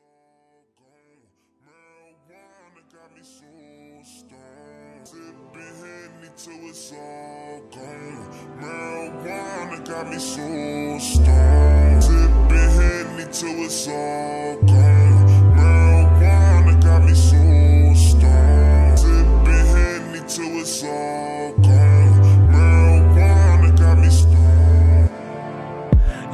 all gone. Marijuana got me so stoned. Sipping Henny till it's all gone. Marijuana got me so stoned. Sipping Henny till it's all gone. Marijuana got me so stoned. Sipping Henny till it's all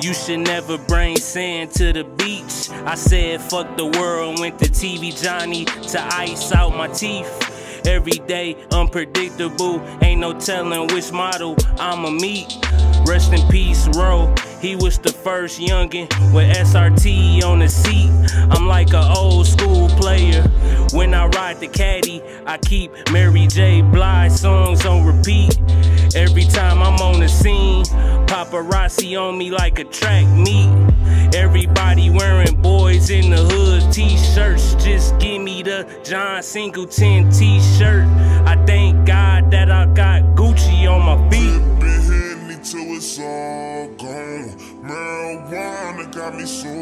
You should never bring sand to the beach. I said, fuck the world, went to TV Johnny to ice out my teeth. Every day, unpredictable, ain't no telling which model I'ma meet. Rest in peace, Ro. He was the first youngin' with SRT on the seat. I'm like a old school player. When I ride the caddy, I keep Mary J. Blige songs on repeat. Every time I'm on the scene, paparazzi on me like a track meet. Everybody wearing Boyz n the Hood t-shirts. Just give the John Singleton t-shirt. I thank God that I got Gucci on my feet. Till it's all gone. Marijuana got me so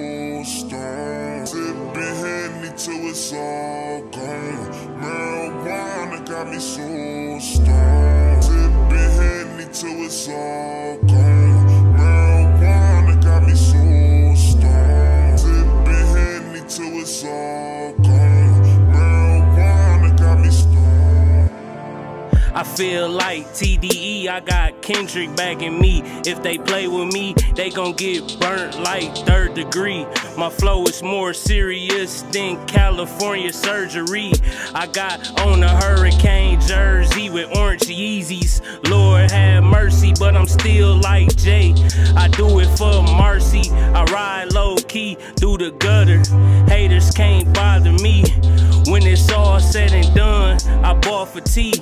stoned. Sipping Henny till it's all gone. Marijuana got me so stoned. Sipping Henny till it's all I feel like TDE, I got Kendrick backing me. If they play with me, they gon' get burnt like third degree. My flow is more serious than California surgery. I got on a hurricane jersey with orange Yeezys. Lord have mercy, but I'm still like Jay. I do it for Marcy. I ride low key through the gutter. Haters can't bother me. When it's all said and done, I bought for tea.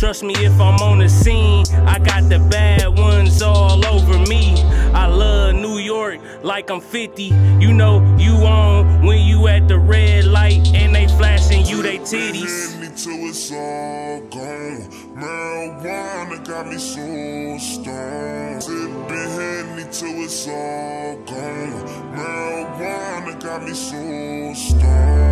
Trust me if I'm on the scene, I got the bad ones all over me. I love New York like I'm 50. You know you on when you at the red light and they flashing you they titties. Henny till it's all gone. Marijuana got me so stoned. Sipping Henny till it's all gone. Marijuana got me so stoned.